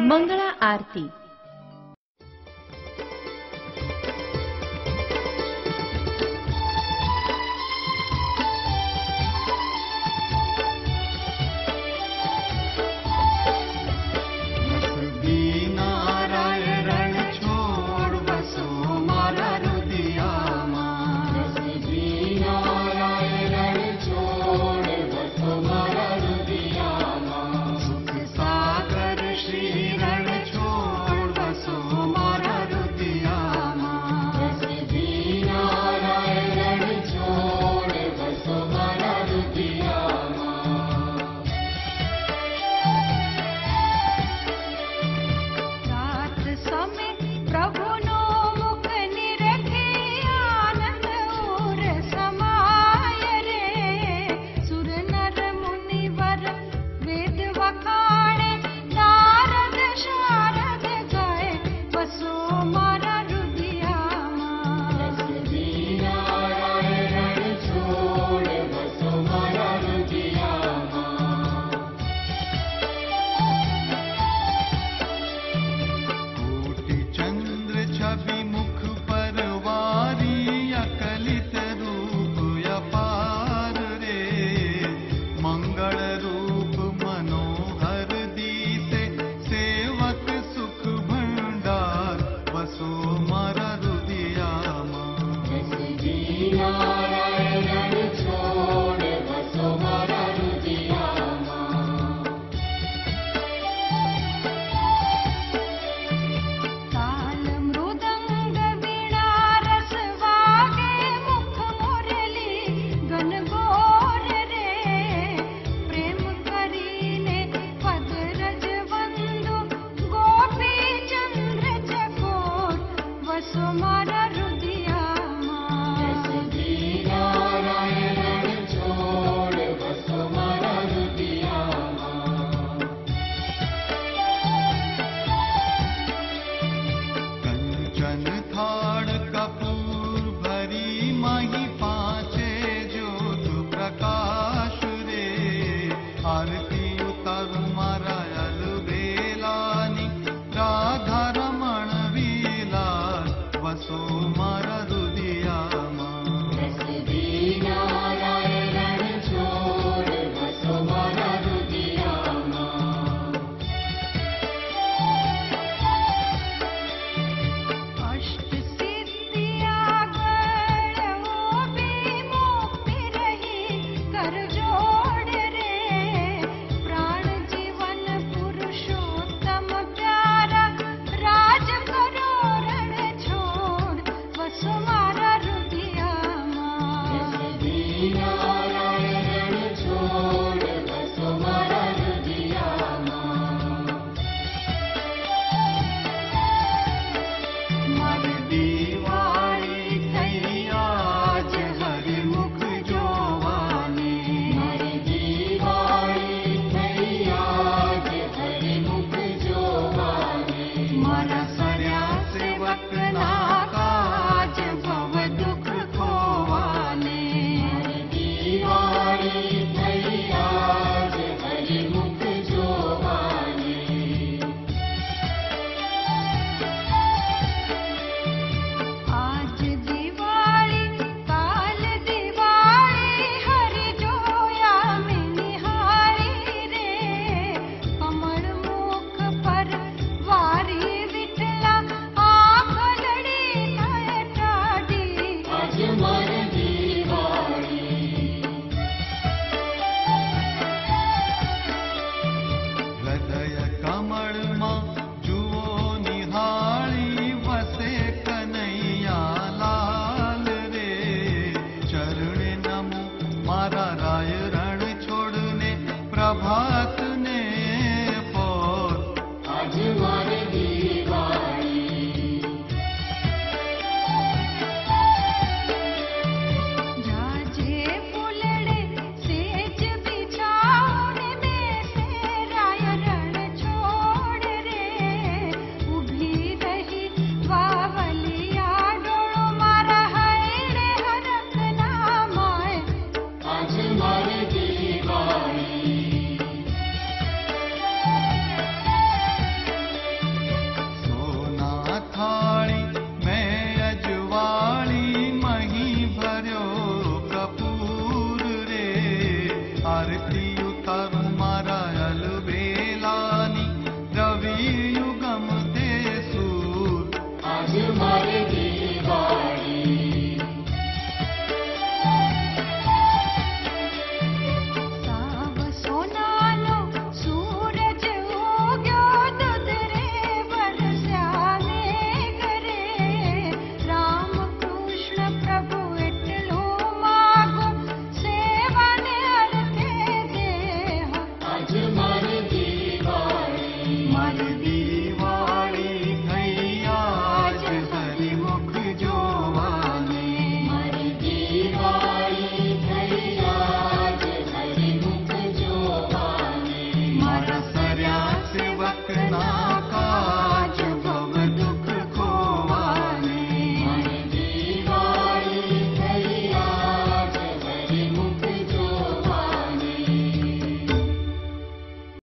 मंगळा आरती. हमें प्रभु